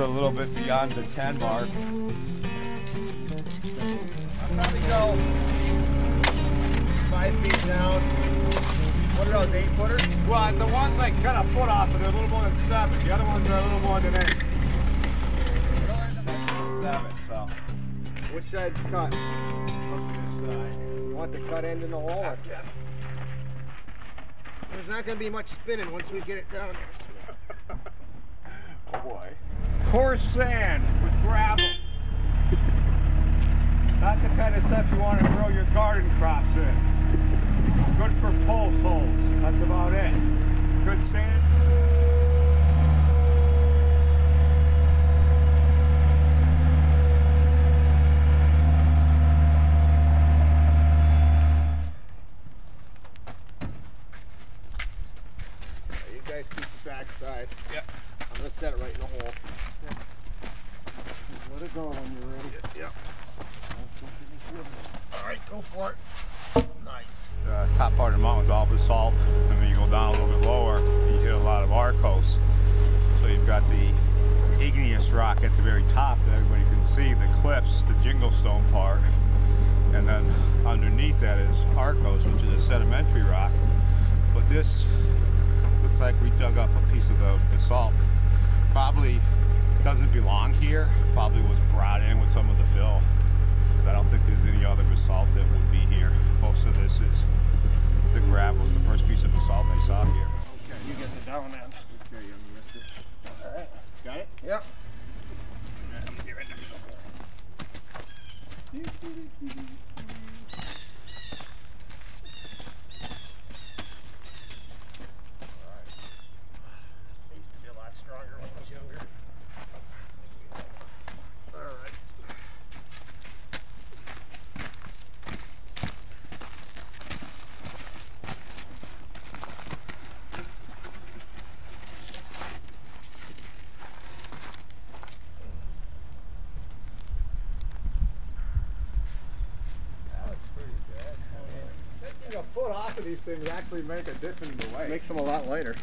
a little bit beyond the 10 mark. I'll probably go five feet down. What are those, eight footers? Well, the ones I cut a foot off, but they're a little more than seven. The other ones are a little more than eight. Seven, so. Which side's cut? You want the cut end in the hole? Or? There's not going to be much spinning once we get it down there. Oh boy. Coarse sand with gravel. Not the kind of stuff you want to grow your garden crops in. Good for post holes. That's about it. Good sand. You guys keep the back side. Yep. I'm going to set it right in the hole. Let it go when you're ready. Yep. All right, go for it. Nice. The top part of the mountain's all basalt, and when you go down a little bit lower, you hit a lot of arkose. So you've got the igneous rock at the very top that everybody can see, the cliffs, the jinglestone part, and then underneath that is arkose, which is a sedimentary rock. But this looks like we dug up a piece of the basalt. Probably doesn't belong here, probably was brought in with some of the fill. I don't think there's any other basalt that would be here. Most of this is the gravel is the first piece of basalt I saw here. Okay, you get the down end. Okay, young mister. All right. Got it? Yep. I used to be a lot stronger when I was younger. All right. Taking off of these things actually make a difference in the weight. Makes them a lot lighter.